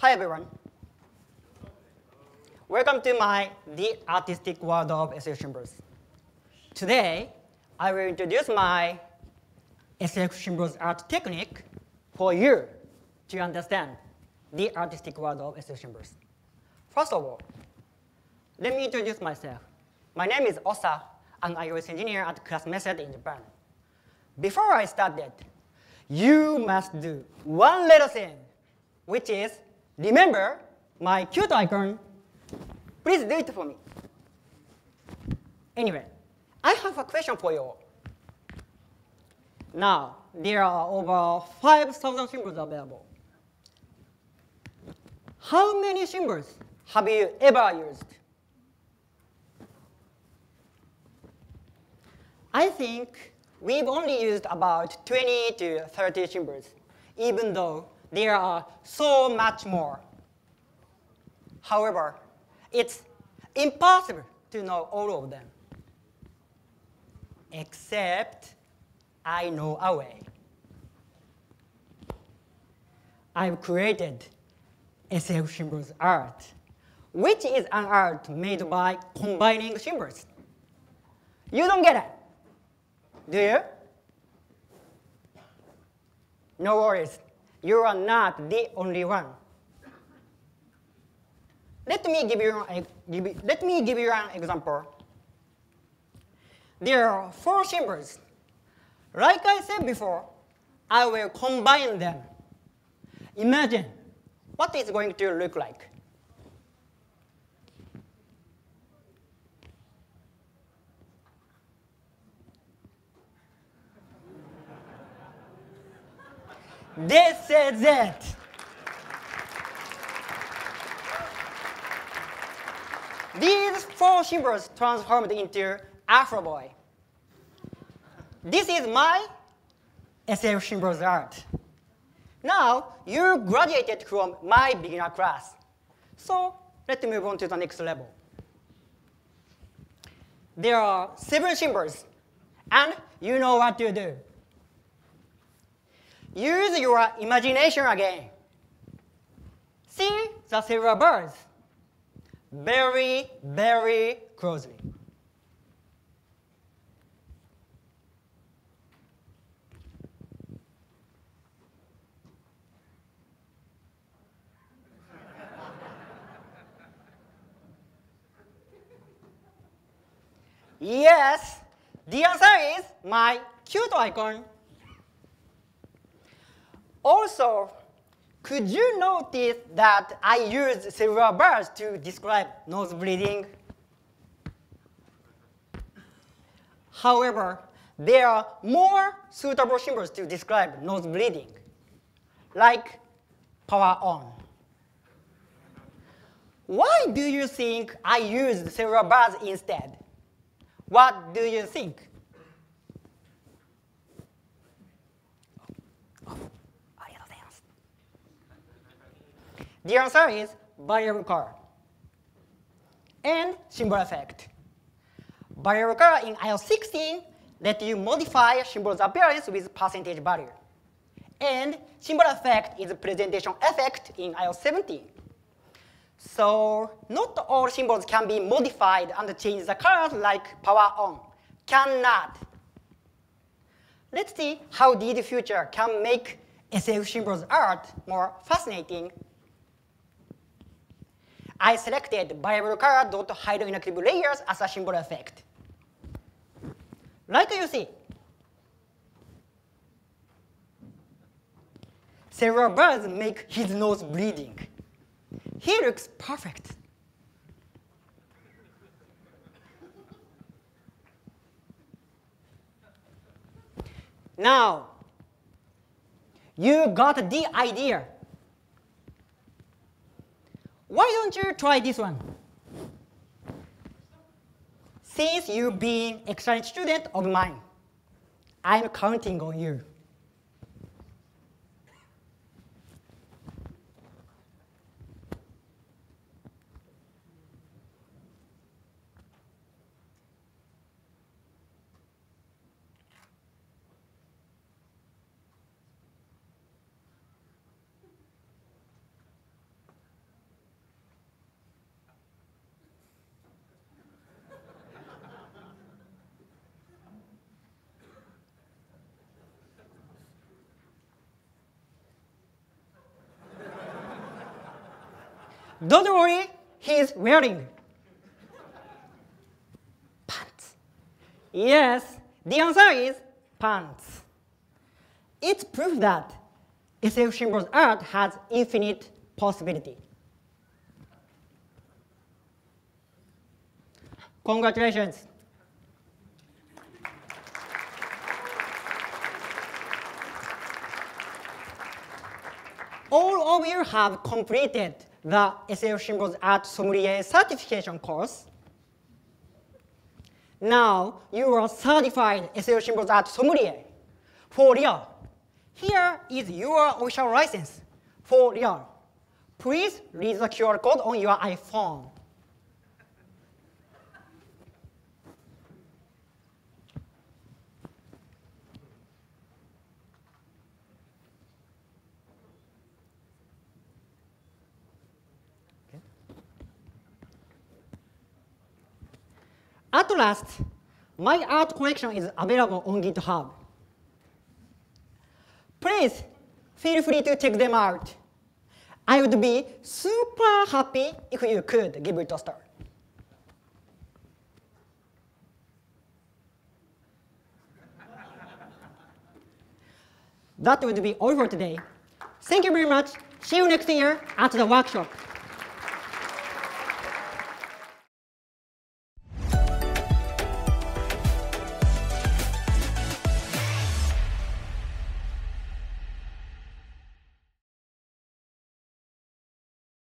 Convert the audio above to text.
Hi everyone. Welcome to my The Artistic World of SF Symbols. Today, I will introduce my SF Symbols art technique for you to understand the artistic world of SF Symbols. First of all, let me introduce myself. My name is Ossa, an iOS engineer at Classmethod in Japan. Before I start started, you must do one little thing, which is remember my cute icon. Please do it for me. Anyway, I have a question for you. Now, there are over 5,000 symbols available. How many symbols have you ever used? I think we've only used about 20 to 30 symbols, even though there are so much more. However, it's impossible to know all of them, except I know a way. I've created SF symbols art, which is an art made by combining symbols. You don't get it, do you? No worries, you are not the only one. Let me give you, a, let me give you an example. There are four symbols. Like I said before, I will combine them. Imagine what it's going to look like. This is it. These four symbols transformed into Afro Boy. This is my SF symbols art. Now, you graduated from my beginner class. So, let's move on to the next level. There are seven symbols, and you know what to do. Use your imagination again. See the silver birds very, very closely. Yes, the answer is my cute icon. Also, could you notice that I used several bars to describe nose bleeding? However, there are more suitable symbols to describe nose bleeding, like power on. Why do you think I used several bars instead? What do you think? The answer is color and symbol effect. Color in iOS 16 let you modify symbol's appearance with percentage value. And symbol effect is a presentation effect in iOS 17. So not all symbols can be modified and change the colors like power on. Cannot. Let's see how DD Future can make SF symbols art more fascinating I selected variable color dot hide inactive layers as a symbol effect. Like you see, several birds make his nose bleeding. He looks perfect. Now, you got the idea why don't you try this one? Since you've being excellent student of mine, I'm counting on you. Don't worry, he's wearing pants. Yes, the answer is pants. It's proof that SF Symbols art has infinite possibility. Congratulations. All of you have completed the SF Symbols Art Sommelier certification course. Now you are certified SF Symbols Art Sommelier for real. Here is your official license for real. Please read the QR code on your iPhone. At last, my art collection is available on GitHub. Please feel free to check them out. I would be super happy if you could give it a star. that would be all for today. Thank you very much. See you next year at the workshop.